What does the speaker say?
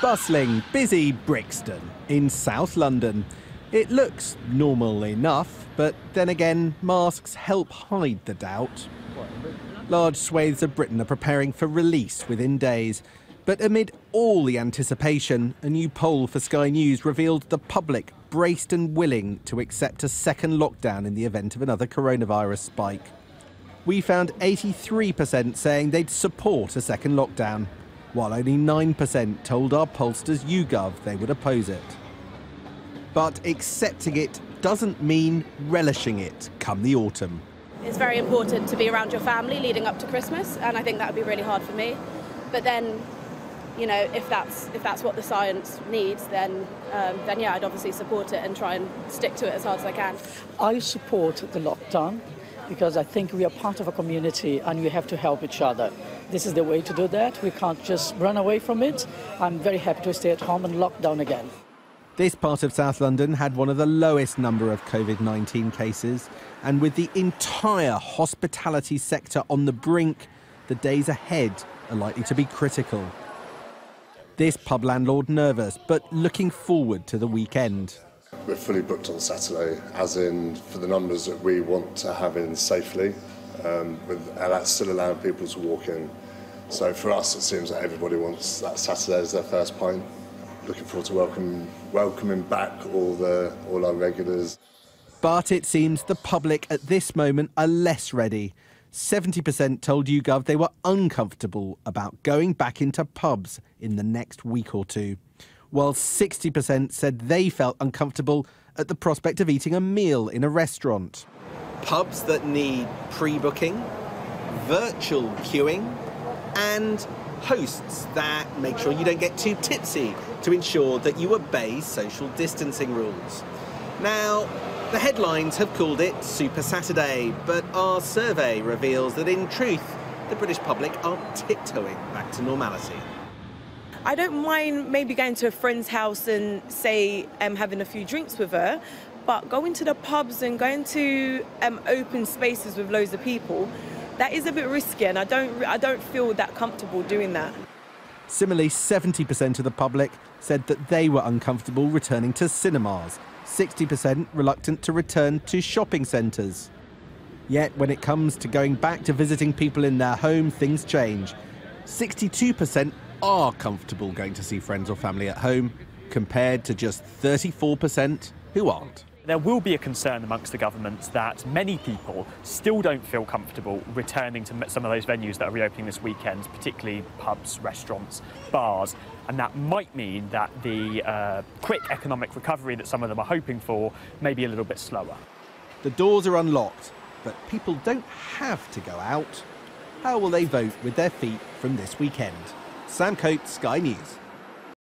Bustling, busy Brixton in South London. It looks normal enough, but then again, masks help hide the doubt. Large swathes of Britain are preparing for release within days. But amid all the anticipation, a new poll for Sky News revealed the public braced and willing to accept a second lockdown in the event of another coronavirus spike. We found 83% saying they'd support a second lockdown, while only 9% told our pollsters YouGov they would oppose it. But accepting it doesn't mean relishing it come the autumn. It's very important to be around your family leading up to Christmas, and I think that would be really hard for me. But then, you know, if that's if that's what the science needs, then um, then yeah, I'd obviously support it and try and stick to it as hard as I can. I support the lockdown because I think we are part of a community and we have to help each other. This is the way to do that. We can't just run away from it. I'm very happy to stay at home and lock down again. This part of South London had one of the lowest number of COVID 19 cases, and with the entire hospitality sector on the brink, the days ahead are likely to be critical. This pub landlord nervous, but looking forward to the weekend. We're fully booked on Saturday, as in for the numbers that we want to have in safely, um, with, and that's still allowing people to walk in. So for us, it seems that everybody wants that Saturday as their first pint looking forward to welcome, welcoming back all, the, all our regulars. But it seems the public at this moment are less ready. 70% told YouGov they were uncomfortable about going back into pubs in the next week or two, while 60% said they felt uncomfortable at the prospect of eating a meal in a restaurant. Pubs that need pre booking, virtual queuing, and hosts that make sure you don't get too tipsy to ensure that you obey social distancing rules. Now, the headlines have called it Super Saturday, but our survey reveals that in truth, the British public are tiptoeing back to normality. I don't mind maybe going to a friend's house and say um, having a few drinks with her, but going to the pubs and going to um, open spaces with loads of people, that is a bit risky, and I don't I don't feel that comfortable doing that. Similarly, 70% of the public said that they were uncomfortable returning to cinemas, 60% reluctant to return to shopping centres. Yet, when it comes to going back to visiting people in their home, things change. 62% are comfortable going to see friends or family at home, compared to just 34% who aren't. There will be a concern amongst the government that many people still don't feel comfortable returning to some of those venues that are reopening this weekend, particularly pubs, restaurants, bars, and that might mean that the uh, quick economic recovery that some of them are hoping for may be a little bit slower. The doors are unlocked, but people don't have to go out. How will they vote with their feet from this weekend? Sam Coates, Sky News.